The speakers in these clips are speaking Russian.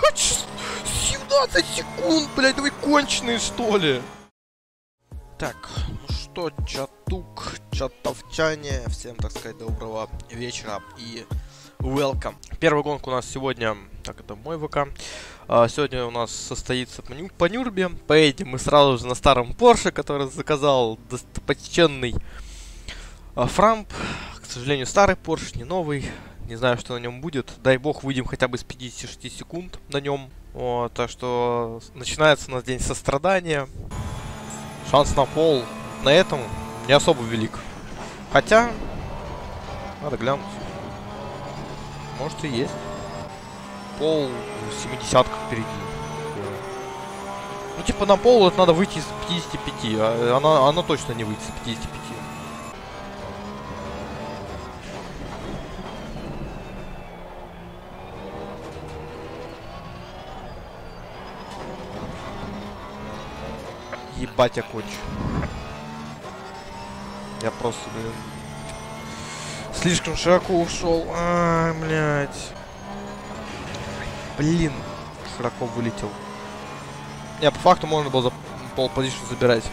Блять, 17 секунд, блять, да вы конченые, что ли? Так, ну что, чатук, чатовчане, всем, так сказать, доброго вечера и welcome. Первая гонка у нас сегодня, так, это мой ВК. А, сегодня у нас состоится по, по Нюрбе. Поедем мы сразу же на старом Порше, который заказал достопочтенный а, Фрамп. К сожалению, старый Порш, не новый. Не знаю, что на нем будет. Дай бог, выйдем хотя бы с 56 секунд на нем. Вот, так что начинается у нас день сострадания. Шанс на пол на этом не особо велик. Хотя, надо глянуть. Может и есть. Пол в 70 впереди. Ну, типа, на пол это надо выйти с 55. А она, она точно не выйдет с 55. Ебать, я кончу. Я просто, блин, слишком широко ушел. А, блядь. Блин, широко вылетел. Не, по факту можно было за пол позицию забирать.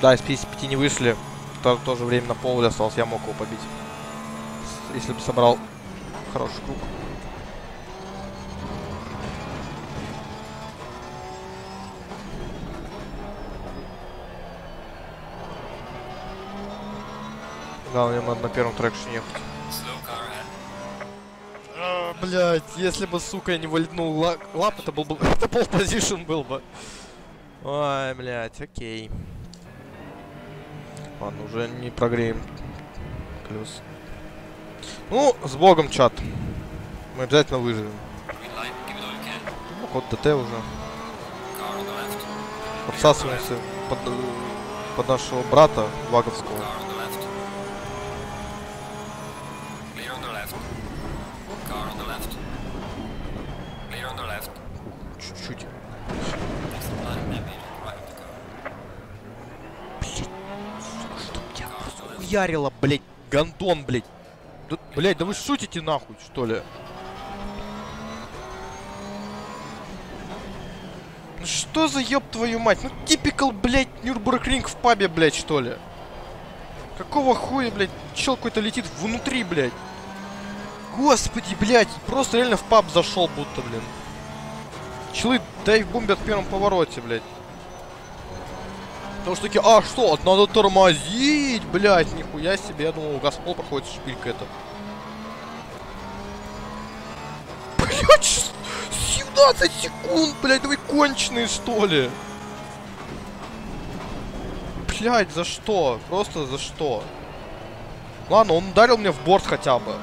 Да, из 55 не вышли. То, тоже время на пол осталось, я мог его побить. Если бы собрал хороший круг. Главное, надо на первом трекшне ехать. А, блять, если бы, сука, я не вылетнул ла лап, это был бы... это пол позишн был бы. Ой, блять, окей. Ладно, уже не прогреем. Плюс. Ну, с богом, чат. Мы обязательно выживем. Ну, код ДТ уже. Подсасываемся под, под нашего брата Ваговского. Уярило, блядь, гандон, блядь. Да, блядь, да вы шутите нахуй, что ли? Ну что за ёб твою мать? Ну типикал, блядь, Нюрбургринг в пабе, блядь, что ли? Какого хуя, блядь, чел какой-то летит внутри, блядь? Господи, блядь, просто реально в паб зашел будто, блин. Челы дайв бомбят в первом повороте, блядь. Потому что такие, а что, надо тормозить, блядь, нихуя себе. Я думал, Газпол проходит шпилька это. Блядь, 17 секунд, блядь, вы конченые, что ли? Блядь, за что? Просто за что? Ладно, он ударил мне в борт хотя бы.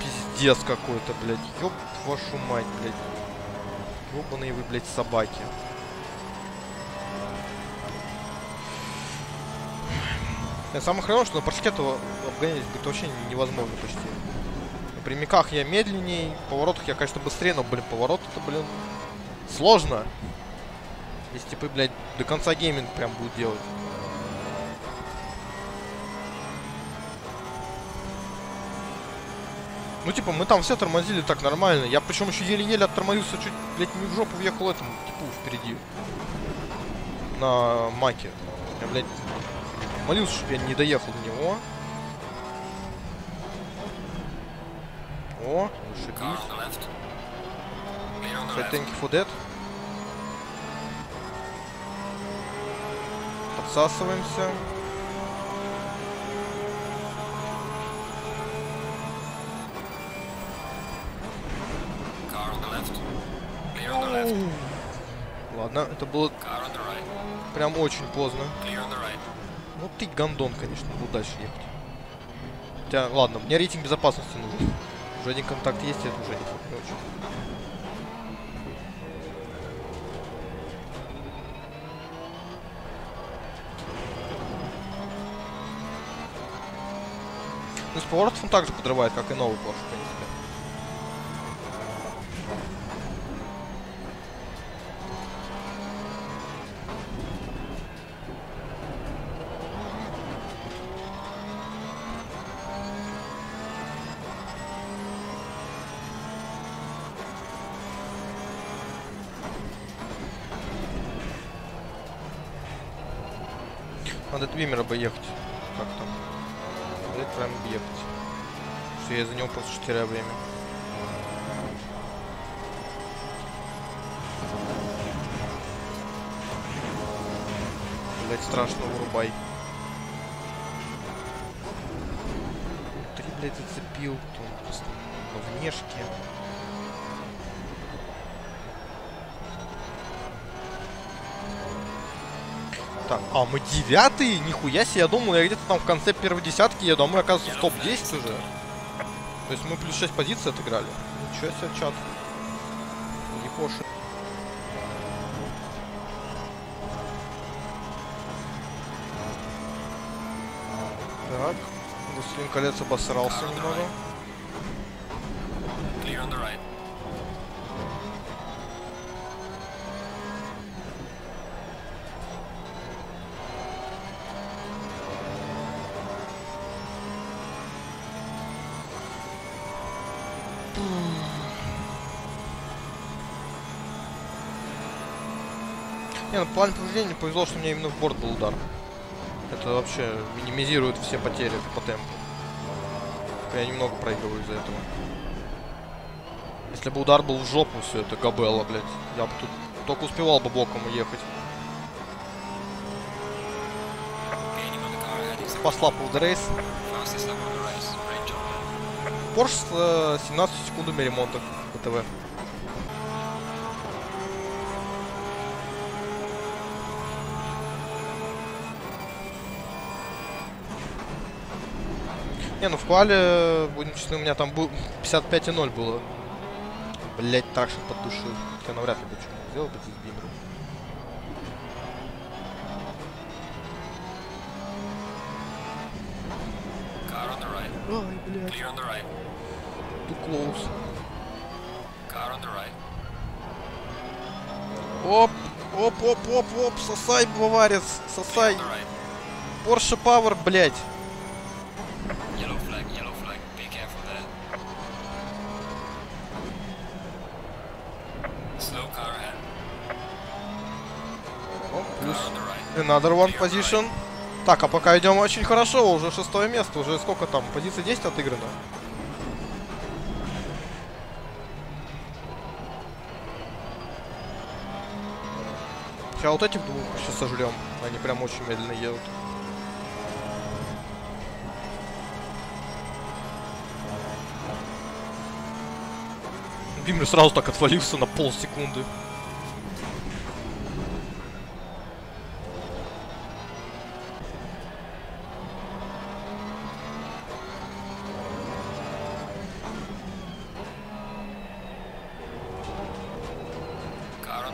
Пиздец какой-то, блядь. Ёб вашу мать, блядь. Ёбаные вы, блядь, собаки. И самое хреновое, что паршке этого обгонять будет вообще невозможно почти. На прямиках я медленней, в поворотах я, конечно, быстрее, но, блин, поворот это, блин, сложно. Если, типа, блядь, до конца гейминг прям будет делать. Ну, типа, мы там все тормозили так нормально. Я причем еще еле-еле оттормозился, чуть, блядь, не в жопу въехал этому типу впереди. На маке. Я, блядь, молился, чтобы я не доехал до него. О, ошибись. So, thank you for that. Подсасываемся. Ладно, это было прям очень поздно. Ну ты гандон, конечно, буду дальше ехать. Хотя, ладно, мне рейтинг безопасности нужен. Уже один контакт есть, это уже не, очень. Ну, с поворотов он также подрывает, как и новый Porsche, в принципе. Надо от Вимера бы ехать. Как там? Надо прям ехать. Что я за него просто теряю время. Блять, страшно, вырубай. Три, блядь, зацепил. Тут просто на внешке. Так, а мы девятый? Нихуя себе, я думал, я где-то там в конце первой десятки еду, а мы, оказывается, в топ-10 уже. То есть мы плюс 6 позиций отыграли. Ничего себе, чат. Ехоши. Так, Властелин колец обосрался немного. Clear on the right. Не, ну в плане повреждения повезло, что у меня именно в борт был удар. Это вообще минимизирует все потери по темпу. Я немного проигрываю из-за этого. Если бы удар был в жопу, все это габелла, блядь. Я бы тут только успевал бы боком уехать. Gaining on the car ahead is Послапал в рейс. fastest lap of the race. Great job, man. Порш с э, 17 секундами ремонта БТВ. Не, ну в квале, будем честны, у меня там был 55,0 было. Блять, тракшн поддушил. Хотя навряд ли бы что сделал бы здесь right. Ай, блядь, Clear on the right. too close. Car on the right. Оп, оп, оп, оп, оп, сосай, баварец, сосай. Порше Пауэр, блять. Оп, плюс. Another one position. Так, а пока идем очень хорошо, уже шестое место, уже сколько там, позиция 10 отыграно. Сейчас вот этих двух сейчас сожрем, они прям очень медленно едут. Бимер сразу так отвалился на полсекунды.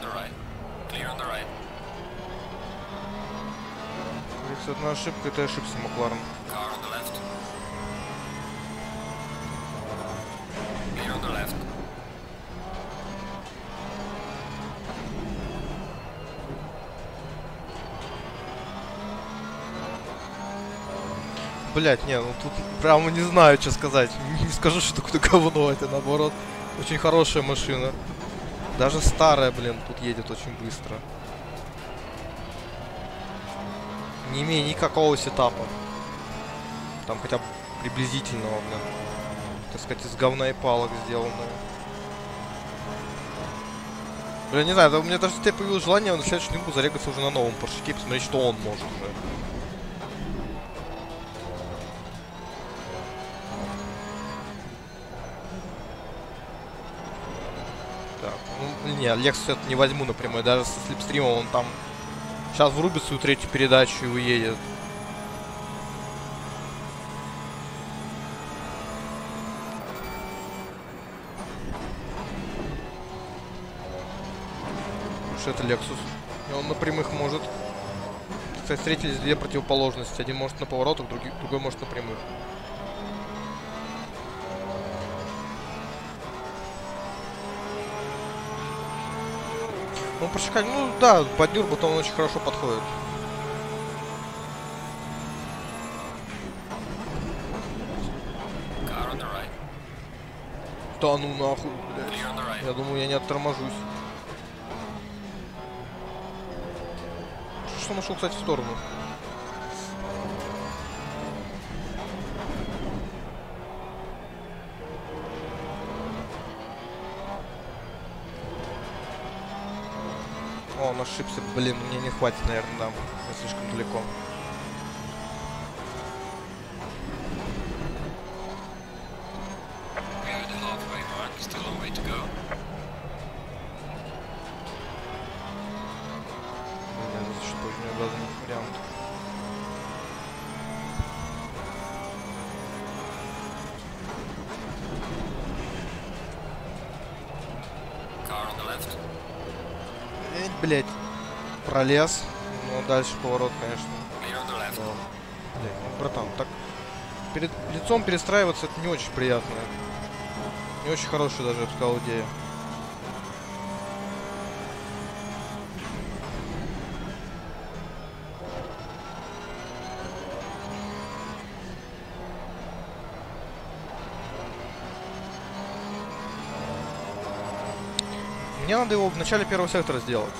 Right. Right. Одна ошибка, это ошибся Макларен. Car on the left. Clear on the left. Блять, не, ну тут прямо не знаю, что сказать. Не скажу, что такое говно, это наоборот. Очень хорошая машина. Даже старая, блин, тут едет очень быстро. Не имея никакого сетапа. Там хотя бы приблизительного, блин. Так сказать, из говна и палок сделанное. Бля, не знаю, у меня даже теперь появилось желание на следующем дню зарегаться уже на новом поршике, посмотреть, что он может уже. Не, Lexus это не возьму напрямую, даже со слепстримом он там сейчас врубит свою третью передачу и уедет. Что это Lexus. И он на прямых может. Кстати, встретились две противоположности. Один может на поворотах, другой, другой может на прямых. Ну, прошикать, ну да, под Нюрбут он очень хорошо подходит. Да ну нахуй, блядь. Я думаю, я не отторможусь. Что нашел, кстати, в сторону? Он ошибся. Блин, мне не хватит, наверное, да. Я слишком далеко. We are at the halfway mark, still a long way to go. Блин, что у него даже не вариант. Car on the left. Эй, блядь. Пролез. Ну, дальше поворот, конечно. Да. Блядь, ну, братан, так перед лицом перестраиваться это не очень приятно. Не очень хорошая даже, я бы сказал, идея. Мне надо его в начале первого сектора сделать.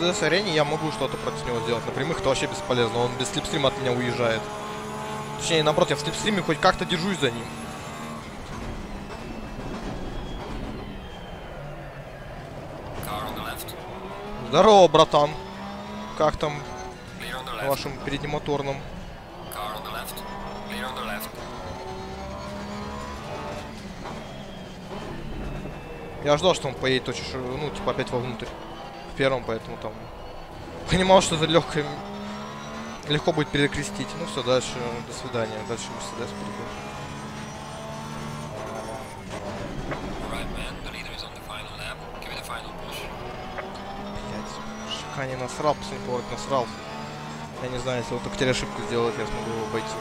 В Мерседес арене я могу что-то против него сделать. На прямых это вообще бесполезно. Он без слепстрима от меня уезжает. Точнее, наоборот, я в слепстриме хоть как-то держусь за ним. Здорово, братан. Как там на the left. Я ждал, что он поедет очень, ну, типа опять вовнутрь. В первом, поэтому там... Понимал, что это легкое... Легко будет перекрестить. Ну все, дальше, до свидания. Дальше Мерседес. Блять, Шикани насрал, последний поворот насрал. Я не знаю, если вот только теперь ошибку сделать, я смогу его обойти.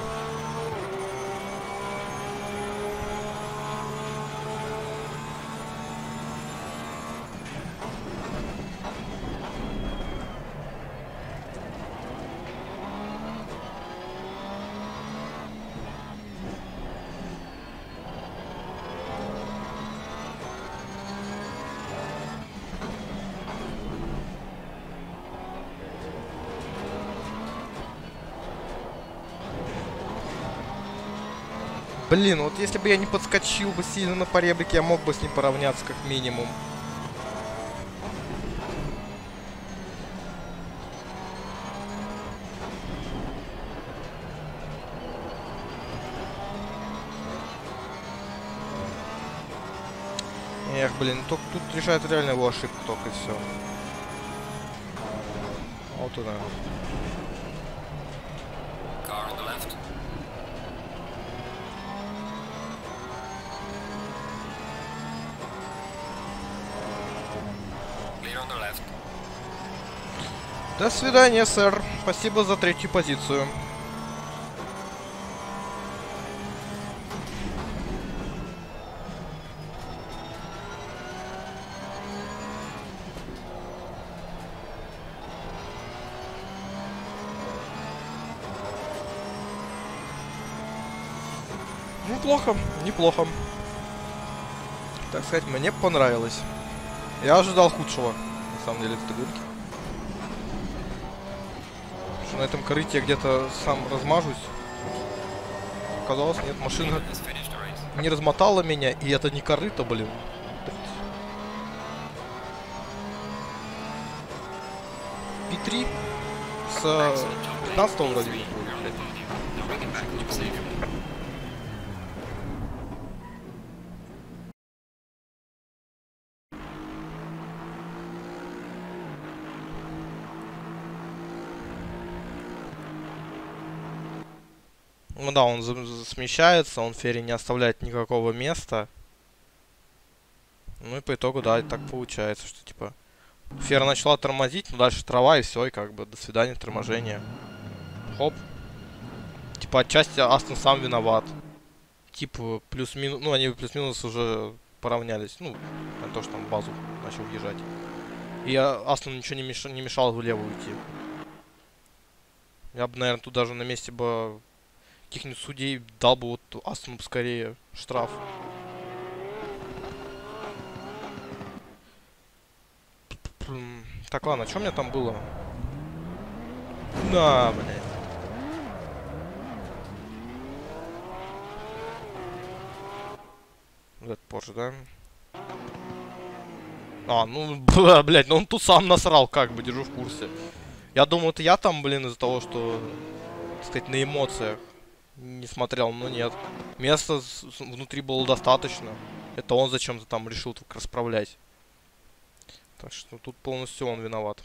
Блин, вот если бы я не подскочил бы сильно на поребрике, я мог бы с ним поравняться как минимум. Эх, блин, только тут решает реально его ошибку только и все. Вот туда. Car on the left. Clear on the left. До свидания, сэр. Спасибо за третью позицию. Неплохо, неплохо. Так сказать, мне понравилось. Я ожидал худшего, на самом деле, этой гонки. На этом корыте я где-то сам размажусь. Оказалось, нет, машина не размотала меня, и это не корыто, блин. Пи-3 с э, Excellent job, 15 Dave. вроде. Ну да, он смещается, он Ферри не оставляет никакого места. Ну и по итогу, да, так получается, что типа Фера начала тормозить, но дальше трава и все, и как бы до свидания, торможение. Хоп. Типа отчасти Астон сам виноват. Типа плюс-минус, ну они плюс-минус уже поравнялись, ну, на то, что там базу начал въезжать. И а, Астон ничего не, меш... не мешал влево уйти. Я бы, наверное, тут даже на месте бы каких-нибудь судей дал бы вот Астону скорее штраф. Так, ладно, что у меня там было? На, блядь. Вот этот Porsche, да? А, ну, бля, блядь, ну он тут сам насрал, как бы, держу в курсе. Я думал, это я там, блин, из-за того, что, так сказать, на эмоциях не смотрел, но нет. Места внутри было достаточно. Это он зачем-то там решил так расправлять. Так что тут полностью он виноват.